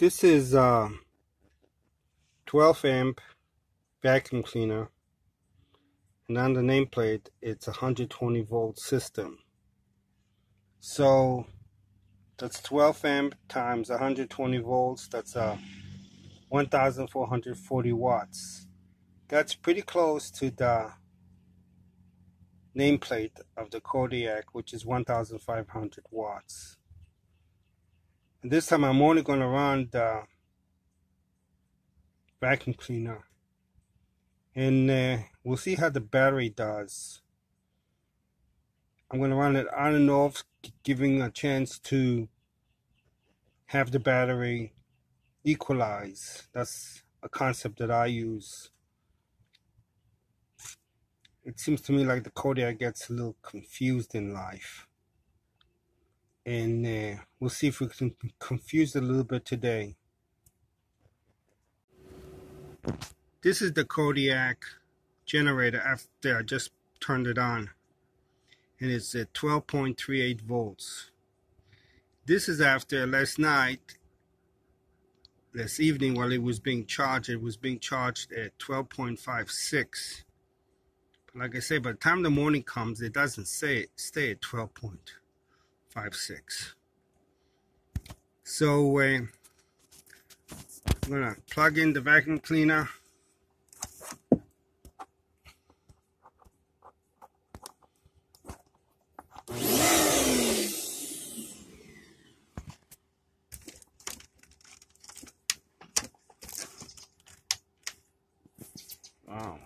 This is a 12 amp vacuum cleaner and on the nameplate it's a 120 volt system. So that's 12 amp times 120 volts, that's a uh, 1440 watts. That's pretty close to the nameplate of the Kodiak, which is 1500 watts. And this time I'm only going to run the vacuum cleaner. And uh, we'll see how the battery does. I'm going to run it on and off, giving a chance to have the battery equalize. That's a concept that I use. It seems to me like the Kodiak gets a little confused in life and uh, we'll see if we can confuse it a little bit today. This is the Kodiak generator after I just turned it on and it's at 12.38 volts. This is after last night, last evening while it was being charged, it was being charged at 12.56. Like I say, by the time the morning comes, it doesn't say stay at 12 point five six. So uh, I'm gonna plug in the vacuum cleaner. Wow.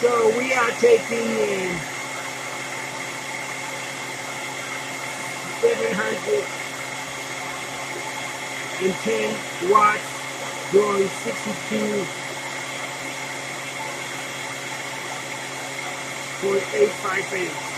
So we are taking in 710 watts drawing 62.85 amps.